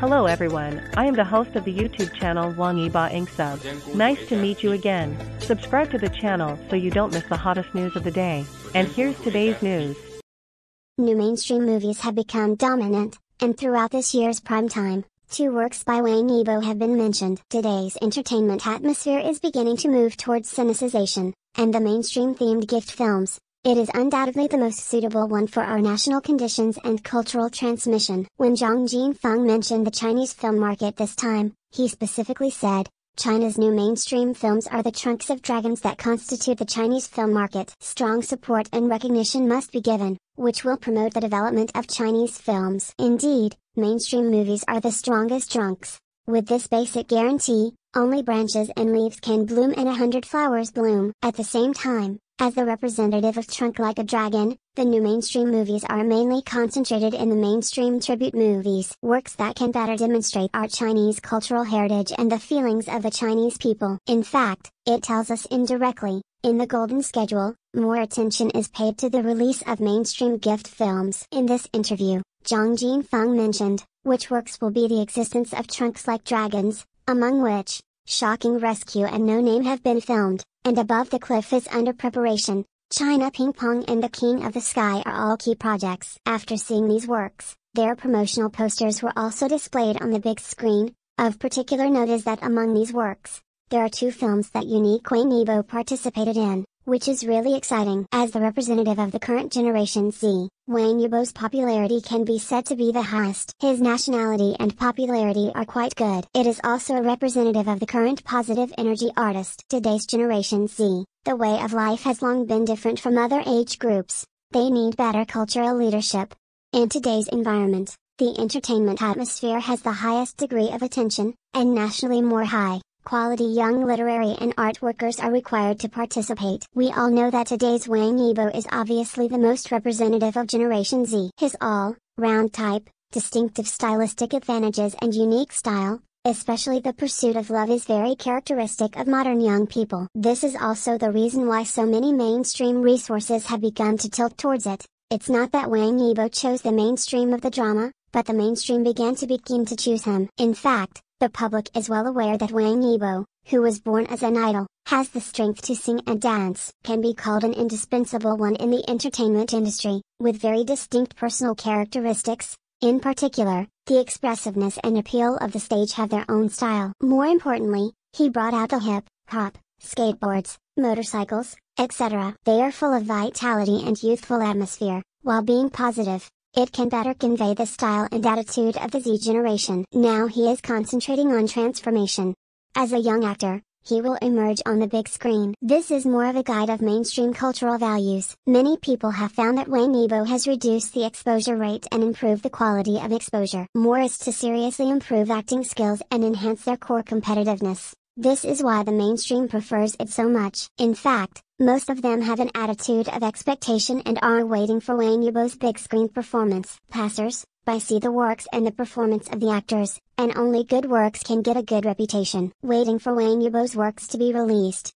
Hello everyone, I am the host of the YouTube channel Wang Yibo Eng Sub. Nice to meet you again. Subscribe to the channel so you don't miss the hottest news of the day. And here's today's news. New mainstream movies have become dominant, and throughout this year's prime time, two works by Wang Yibo have been mentioned. Today's entertainment atmosphere is beginning to move towards Sinicization, and the mainstream themed gift films, it is undoubtedly the most suitable one for our national conditions and cultural transmission. When Zhang Jinfeng mentioned the Chinese film market this time, he specifically said, China's new mainstream films are the trunks of dragons that constitute the Chinese film market. Strong support and recognition must be given, which will promote the development of Chinese films. Indeed, mainstream movies are the strongest trunks. With this basic guarantee, only branches and leaves can bloom and a hundred flowers bloom. At the same time, as the representative of Trunk Like a Dragon, the new mainstream movies are mainly concentrated in the mainstream tribute movies. Works that can better demonstrate our Chinese cultural heritage and the feelings of the Chinese people. In fact, it tells us indirectly, in the Golden Schedule, more attention is paid to the release of mainstream gift films. In this interview, Zhang Jinfeng mentioned, which works will be the existence of trunks like dragons, among which, Shocking Rescue and No Name have been filmed and Above the Cliff is under preparation. China Ping Pong and The King of the Sky are all key projects. After seeing these works, their promotional posters were also displayed on the big screen. Of particular note is that among these works, there are two films that Wang Yibo participated in which is really exciting. As the representative of the current Generation Z, Wang Yibo's popularity can be said to be the highest. His nationality and popularity are quite good. It is also a representative of the current positive energy artist. Today's Generation Z, the way of life has long been different from other age groups. They need better cultural leadership. In today's environment, the entertainment atmosphere has the highest degree of attention, and nationally more high quality young literary and art workers are required to participate. We all know that today's Wang Yibo is obviously the most representative of Generation Z. His all-round type, distinctive stylistic advantages and unique style, especially the pursuit of love is very characteristic of modern young people. This is also the reason why so many mainstream resources have begun to tilt towards it. It's not that Wang Yibo chose the mainstream of the drama, but the mainstream began to begin to choose him. In fact, the public is well aware that Wang Yibo, who was born as an idol, has the strength to sing and dance, can be called an indispensable one in the entertainment industry, with very distinct personal characteristics, in particular, the expressiveness and appeal of the stage have their own style. More importantly, he brought out the hip, hop, skateboards, motorcycles, etc. They are full of vitality and youthful atmosphere, while being positive, it can better convey the style and attitude of the Z generation. Now he is concentrating on transformation. As a young actor, he will emerge on the big screen. This is more of a guide of mainstream cultural values. Many people have found that Wang Yibo has reduced the exposure rate and improved the quality of exposure. More is to seriously improve acting skills and enhance their core competitiveness. This is why the mainstream prefers it so much. In fact, most of them have an attitude of expectation and are waiting for Wang Yibo's big screen performance. Passers, by see the works and the performance of the actors, and only good works can get a good reputation. Waiting for Wang Yibo's works to be released.